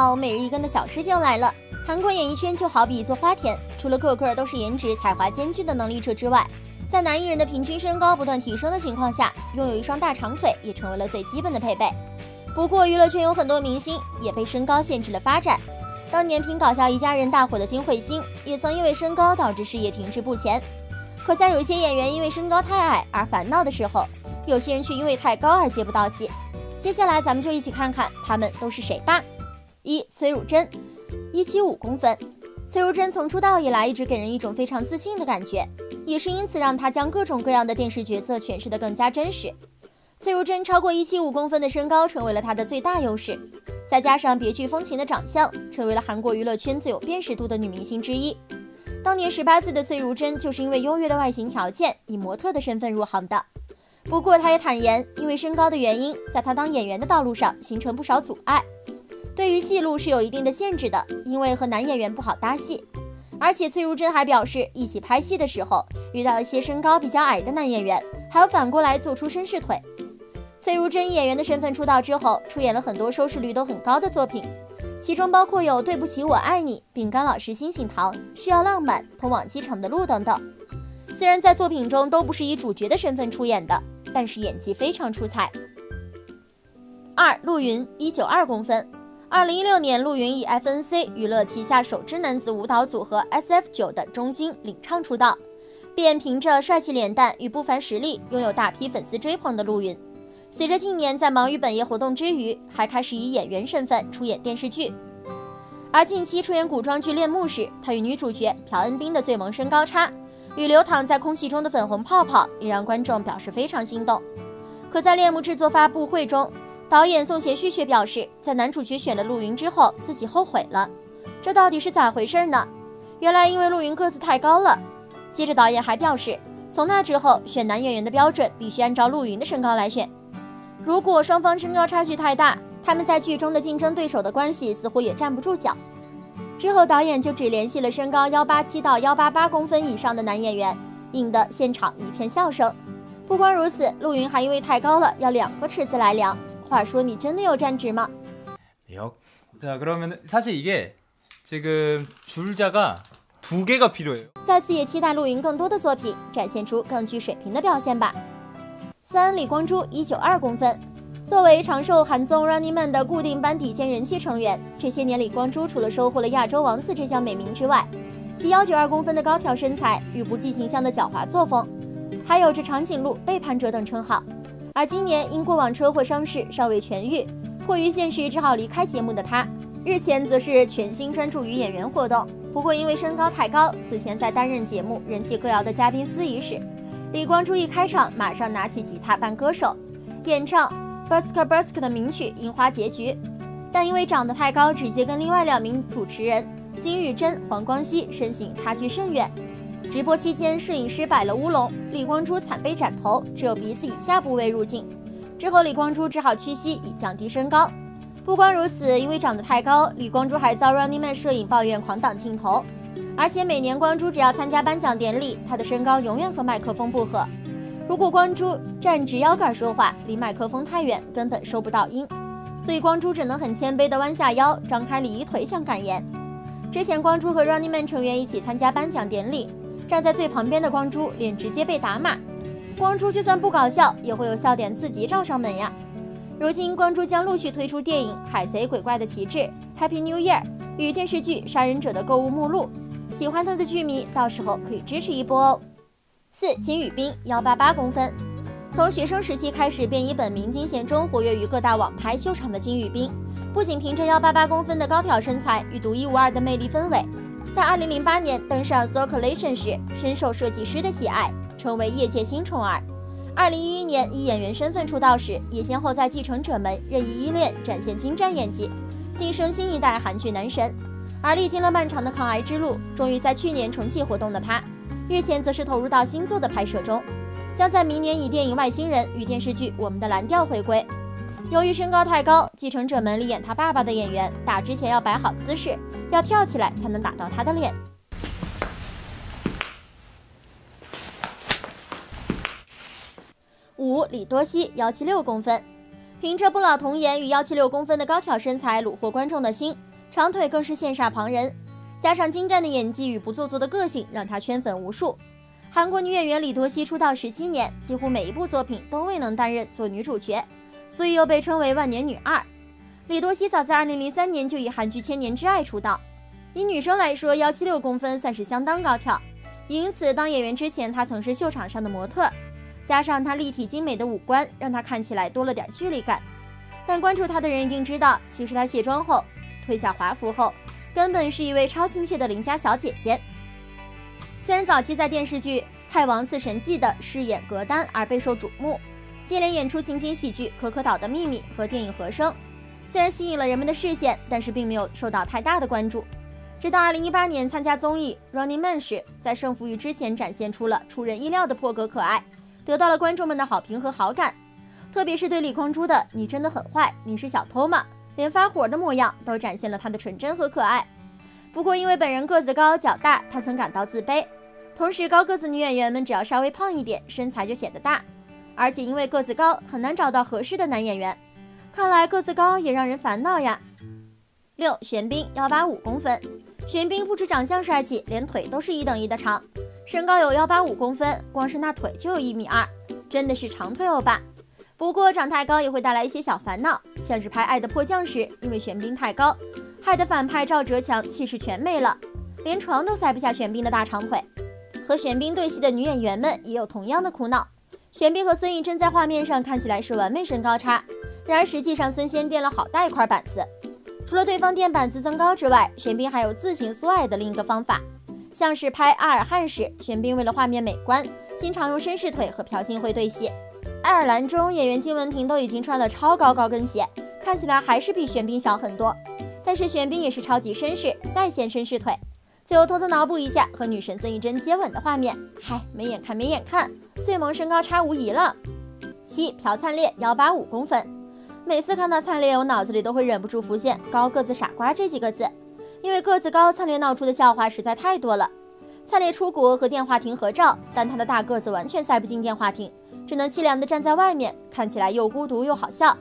好，每日一根的小事就来了。韩国演艺圈就好比一座花田，除了个个都是颜值才华兼具的能力者之外，在男艺人的平均身高不断提升的情况下，拥有一双大长腿也成为了最基本的配备。不过，娱乐圈有很多明星也被身高限制了发展。当年凭搞笑一家人大火的金惠星，也曾因为身高导致事业停滞不前。可在有些演员因为身高太矮而烦恼的时候，有些人却因为太高而接不到戏。接下来咱们就一起看看他们都是谁吧。一崔汝珍，一七五公分。崔汝珍从出道以来一直给人一种非常自信的感觉，也是因此让她将各种各样的电视角色诠释得更加真实。崔汝珍超过一七五公分的身高成为了她的最大优势，再加上别具风情的长相，成为了韩国娱乐圈最有辨识度的女明星之一。当年十八岁的崔汝珍就是因为优越的外形条件，以模特的身份入行的。不过，她也坦言，因为身高的原因，在她当演员的道路上形成不少阻碍，对于戏路是有一定的限制的，因为和男演员不好搭戏。而且，崔如珍还表示，一起拍戏的时候遇到了一些身高比较矮的男演员，还要反过来做出绅士腿。崔如珍以演员的身份出道之后，出演了很多收视率都很高的作品，其中包括有《对不起，我爱你》《饼干老师星星糖》《需要浪漫》《通往机场的路》等等。虽然在作品中都不是以主角的身份出演的。但是演技非常出彩。二陆云一九二公分，二零一六年陆云以 FNC 娱乐旗下首支男子舞蹈组合 SF 九的中心领唱出道，便凭着帅气脸蛋与不凡实力，拥有大批粉丝追捧的陆云。随着近年在忙于本业活动之余，还开始以演员身份出演电视剧。而近期出演古装剧《恋慕》时，他与女主角朴恩斌的最萌身高差。与流淌在空气中的粉红泡泡也让观众表示非常心动。可在恋慕制作发布会中，导演宋贤旭却表示，在男主角选了陆云之后，自己后悔了。这到底是咋回事呢？原来因为陆云个子太高了。接着导演还表示，从那之后选男演员的标准必须按照陆云的身高来选。如果双方身高差距太大，他们在剧中的竞争对手的关系似乎也站不住脚。之后，导演就只联系了身高幺八七到幺八八公分以上的男演员，引得现场一片笑声。不光如此，陆云还因为太高了，要两个尺子来量。话说，你真的有站直吗？요 자， 그러면사실이게지금줄자가두개가필요해요再次也期待陆云更多的作品，展现出更具水平的表现吧。三李光洙一九二公分。作为长寿韩综《Running Man》的固定班底兼人气成员，这些年李光洙除了收获了亚洲王子这项美名之外，其幺九二公分的高挑身材与不计形象的狡猾作风，还有着长颈鹿、背叛者等称号。 而今年因过往车祸伤势尚未痊愈，迫于现实只好离开节目的他，日前则是全心专注于演员活动。不过因为身高太高，此前在担任节目人气歌谣的嘉宾司仪时，李光洙一开场马上拿起吉他扮歌手，演唱。Busker Busker 的名曲《樱花结局》，但因为长得太高，直接跟另外两名主持人金宇珍、黄光熙身形差距甚远。直播期间，摄影师摆了乌龙，李光洙惨被斩头，只有鼻子以下部位入镜。之后，李光洙只好屈膝以降低身高。不光如此，因为长得太高，李光洙还遭 Running Man 摄影抱怨狂挡镜头。而且每年光洙只要参加颁奖典礼，他的身高永远和麦克风不合。如果光洙站直腰杆说话，离麦克风太远，根本收不到音，所以光洙只能很谦卑地弯下腰，张开礼仪腿想感言。之前光洙和 Running Man 成员一起参加颁奖典礼，站在最旁边的光洙脸直接被打码。光洙就算不搞笑，也会有笑点自己找上门呀。如今光洙将陆续推出电影《海贼鬼怪》的旗帜，Happy New Year 与电视剧《杀人者》的购物目录，喜欢他的剧迷到时候可以支持一波哦。四金宇彬幺八八公分，从学生时期开始便以本名金贤中活跃于各大网拍秀场的金宇彬，不仅凭着幺八八公分的高挑身材与独一无二的魅力氛围，在二零零八年登上 Circulation 时深受设计师的喜爱，成为业界新宠儿。二零一一年以演员身份出道时，也先后在《继承者们》《任意依恋》展现精湛演技，晋升新一代韩剧男神。而历经了漫长的抗癌之路，终于在去年重启活动的他。日前则是投入到新作的拍摄中，将在明年以电影《外星人》与电视剧《我们的蓝调》回归。由于身高太高，《继承者们》里演他爸爸的演员打之前要摆好姿势，要跳起来才能打到他的脸。五李多熙幺七六公分，凭着不老童颜与幺七六公分的高挑身材虏获观众的心，长腿更是羡煞旁人。加上精湛的演技与不做作的个性，让她圈粉无数。韩国女演员李多熙出道十七年，几乎每一部作品都未能担任做女主角，所以又被称为万年女二。李多熙早在2003年就以韩剧《千年之爱》出道，以女生来说，幺七六公分算是相当高挑。因此，当演员之前，她曾是秀场上的模特，加上她立体精美的五官，让她看起来多了点距离感。但关注她的人一定知道，其实她卸妆后，褪下华服后。根本是一位超亲切的邻家小姐姐。虽然早期在电视剧《太王四神记》的饰演格丹而备受瞩目，接连演出情景喜剧《可可岛的秘密》和电影《和声》，虽然吸引了人们的视线，但是并没有受到太大的关注。直到2018年参加综艺《Running Man》时，在胜负欲之前展现出了出人意料的破格可爱，得到了观众们的好评和好感。特别是对李光洙的“你真的很坏，你是小偷吗？”连发火的模样都展现了她的纯真和可爱。不过，因为本人个子高脚大，她曾感到自卑。同时，高个子女演员们只要稍微胖一点，身材就显得大。而且因为个子高，很难找到合适的男演员。看来个子高也让人烦恼呀。六，玄彬幺八五公分。玄彬不止长相帅气，连腿都是一等一的长，身高有幺八五公分，光是那腿就有一米二，真的是长腿欧巴。不过长太高也会带来一些小烦恼，像是拍《爱的迫降》时，因为玄彬太高，害得反派赵哲强气势全没了，连床都塞不下玄彬的大长腿。和玄彬对戏的女演员们也有同样的苦恼。玄彬和孙艺珍在画面上看起来是完美身高差，然而实际上孙先垫了好大一块板子。除了对方垫板子增高之外，玄彬还有自行缩矮的另一个方法，像是拍阿尔汗时，玄彬为了画面美观，经常用绅士腿和朴信惠对戏。爱尔兰中演员金文婷都已经穿了超高高跟鞋，看起来还是比玄彬小很多。但是玄彬也是超级绅士，再现绅士腿。最后偷偷脑补一下和女神孙艺珍接吻的画面，嗨，没眼看没眼看，最萌身高差无疑了。七朴灿烈幺八五公分，每次看到灿烈，我脑子里都会忍不住浮现“高个子傻瓜”这几个字，因为个子高，灿烈闹出的笑话实在太多了。灿烈出国和电话亭合照，但他的大个子完全塞不进电话亭。只能凄凉地站在外面，看起来又孤独又好笑。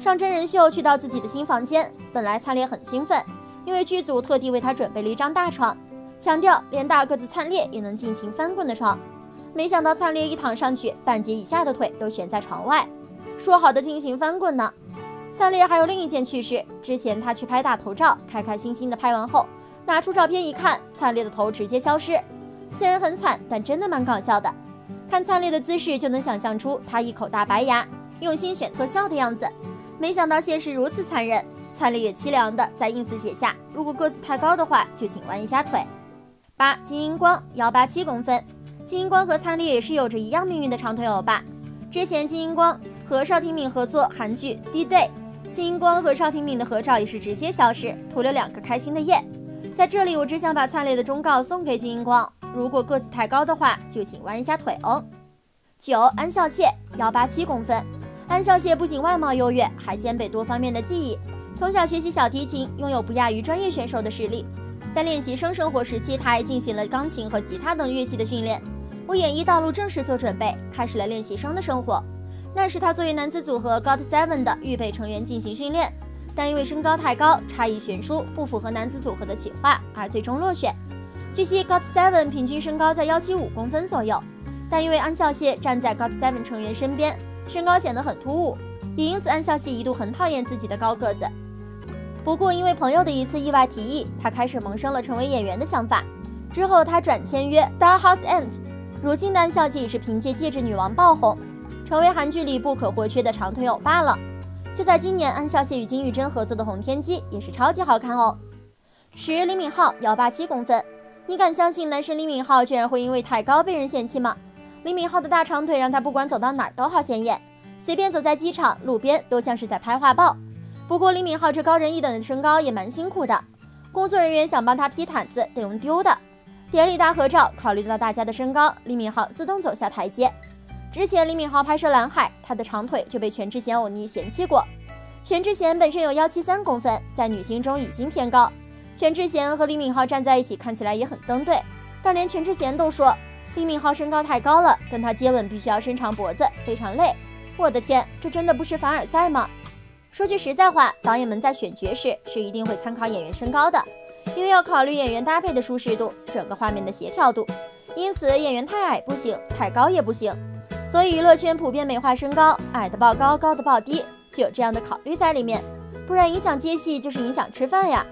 上真人秀去到自己的新房间，本来灿烈很兴奋，因为剧组特地为他准备了一张大床，强调连大个子灿烈也能尽情翻滚的床。没想到灿烈一躺上去，半截以下的腿都悬在床外。说好的尽情翻滚呢？灿烈还有另一件趣事，之前他去拍大头照，开开心心的拍完后，拿出照片一看，灿烈的头直接消失。虽然很惨，但真的蛮搞笑的。看灿烈的姿势，就能想象出他一口大白牙，用心选特效的样子。没想到现实如此残忍，灿烈也凄凉的在 ins 写下：如果个子太高的话，就请弯一下腿。八金英光幺八七公分，金英光和灿烈也是有着一样命运的长腿欧巴。之前金英光和邵婷敏合作韩剧《D Day》，金英光和邵婷敏的合照也是直接消失，涂了两个开心的耶。在这里，我只想把灿烈的忠告送给金英光。如果个子太高的话，就请弯一下腿哦。九安孝燮幺八七公分，安孝燮不仅外貌优越，还兼备多方面的技艺。从小学习小提琴，拥有不亚于专业选手的实力。在练习生生活时期，他还进行了钢琴和吉他等乐器的训练。为演艺道路正式做准备，开始了练习生的生活。那时他作为男子组合 God Seven 的预备成员进行训练，但因为身高太高，差异悬殊，不符合男子组合的企划，而最终落选。据悉，God Seven 平均身高在幺七五公分左右，但因为安孝燮站在 God Seven 成员身边，身高显得很突兀，也因此安孝燮一度很讨厌自己的高个子。不过，因为朋友的一次意外提议，他开始萌生了成为演员的想法。之后，他转签约 Star House End。如今的安孝燮也是凭借《戒指女王》爆红，成为韩剧里不可或缺的长腿欧巴了。就在今年，安孝燮与金宇珍合作的《红天机》也是超级好看哦。十李敏镐幺八七公分。你敢相信男神李敏镐居然会因为太高被人嫌弃吗？李敏镐的大长腿让他不管走到哪儿都好显眼，随便走在机场、路边都像是在拍画报。不过李敏镐这高人一等的身高也蛮辛苦的，工作人员想帮他披毯子得用丢的。典礼大合照，考虑到大家的身高，李敏镐自动走下台阶。之前李敏镐拍摄《蓝海》，他的长腿就被全智贤欧尼嫌弃过。全智贤本身有幺七三公分，在女星中已经偏高。全智贤和李敏镐站在一起，看起来也很登对，但连全智贤都说李敏镐身高太高了，跟他接吻必须要伸长脖子，非常累。我的天，这真的不是凡尔赛吗？说句实在话，导演们在选角时是一定会参考演员身高的，因为要考虑演员搭配的舒适度，整个画面的协调度。因此，演员太矮不行，太高也不行。所以娱乐圈普遍美化身高，矮的报高，高的报低，就有这样的考虑在里面。不然影响接戏就是影响吃饭呀。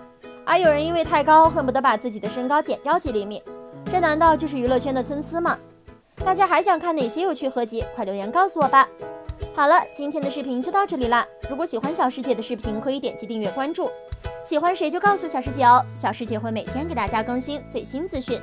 而有人因为太高，恨不得把自己的身高减掉几厘米，这难道就是娱乐圈的参差吗？大家还想看哪些有趣合集？快留言告诉我吧。好了，今天的视频就到这里啦。如果喜欢小师姐的视频，可以点击订阅关注。喜欢谁就告诉小师姐哦，小师姐会每天给大家更新最新资讯。